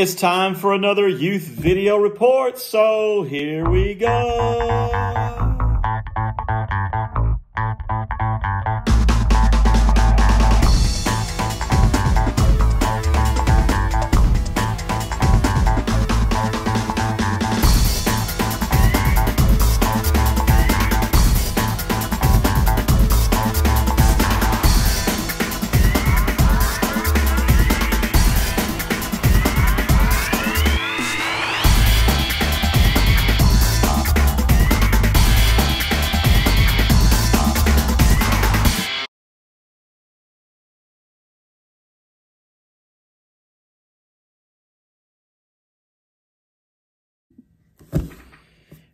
It's time for another youth video report, so here we go.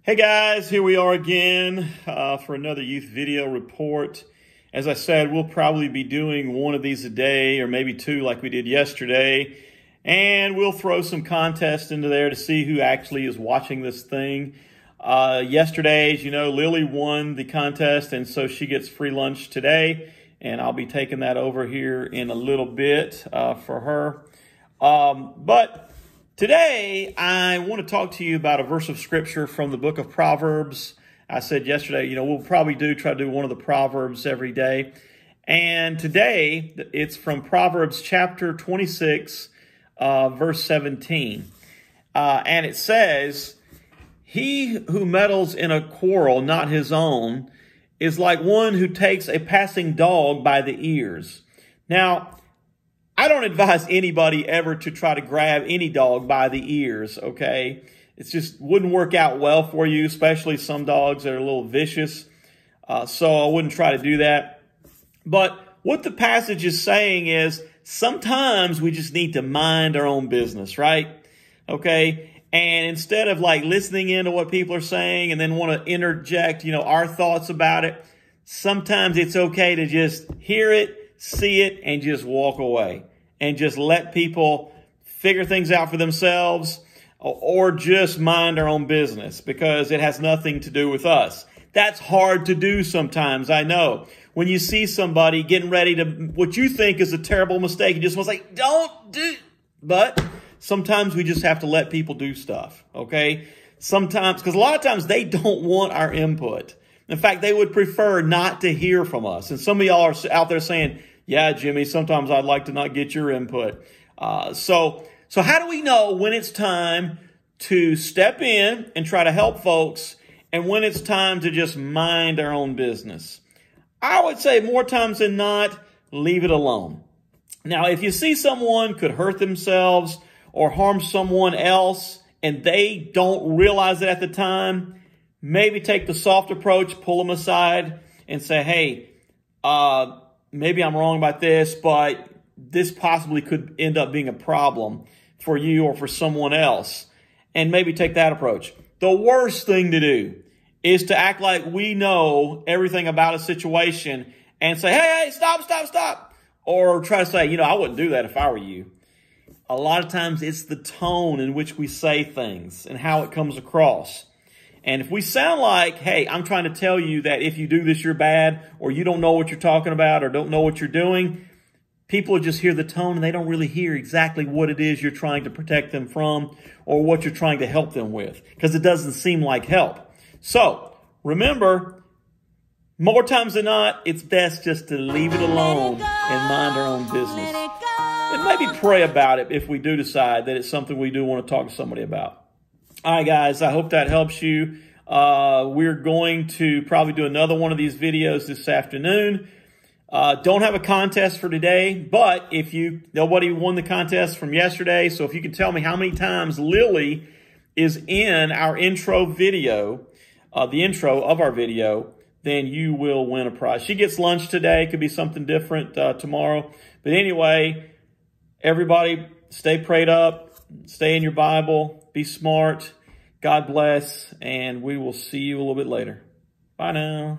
Hey guys, here we are again uh, for another youth video report. As I said, we'll probably be doing one of these a day or maybe two like we did yesterday. And we'll throw some contests into there to see who actually is watching this thing. Uh, yesterday, as you know, Lily won the contest and so she gets free lunch today. And I'll be taking that over here in a little bit uh, for her. Um, but Today, I want to talk to you about a verse of scripture from the book of Proverbs. I said yesterday, you know, we'll probably do try to do one of the Proverbs every day. And today, it's from Proverbs chapter 26, uh, verse 17. Uh, and it says, He who meddles in a quarrel not his own is like one who takes a passing dog by the ears. Now, I don't advise anybody ever to try to grab any dog by the ears, okay? It just wouldn't work out well for you, especially some dogs that are a little vicious. Uh, so I wouldn't try to do that. But what the passage is saying is sometimes we just need to mind our own business, right? Okay. And instead of like listening into what people are saying and then want to interject, you know, our thoughts about it, sometimes it's okay to just hear it see it, and just walk away and just let people figure things out for themselves or just mind our own business because it has nothing to do with us. That's hard to do sometimes, I know. When you see somebody getting ready to, what you think is a terrible mistake, you just want to say, don't do, but sometimes we just have to let people do stuff, okay? Sometimes, because a lot of times they don't want our input. In fact, they would prefer not to hear from us. And some of y'all are out there saying, yeah, Jimmy, sometimes I'd like to not get your input. Uh, so, so how do we know when it's time to step in and try to help folks and when it's time to just mind our own business? I would say more times than not, leave it alone. Now, if you see someone could hurt themselves or harm someone else and they don't realize it at the time, maybe take the soft approach, pull them aside and say, hey, uh, maybe I'm wrong about this, but this possibly could end up being a problem for you or for someone else. And maybe take that approach. The worst thing to do is to act like we know everything about a situation and say, hey, hey, stop, stop, stop. Or try to say, you know, I wouldn't do that if I were you. A lot of times it's the tone in which we say things and how it comes across. And if we sound like, hey, I'm trying to tell you that if you do this, you're bad, or you don't know what you're talking about, or don't know what you're doing, people just hear the tone and they don't really hear exactly what it is you're trying to protect them from or what you're trying to help them with, because it doesn't seem like help. So remember, more times than not, it's best just to leave it alone and mind our own business. And maybe pray about it if we do decide that it's something we do want to talk to somebody about. All right, guys, I hope that helps you. Uh, we're going to probably do another one of these videos this afternoon. Uh, don't have a contest for today, but if you, nobody won the contest from yesterday, so if you can tell me how many times Lily is in our intro video, uh, the intro of our video, then you will win a prize. She gets lunch today. Could be something different uh, tomorrow. But anyway, everybody stay prayed up, stay in your Bible, be smart. God bless, and we will see you a little bit later. Bye now.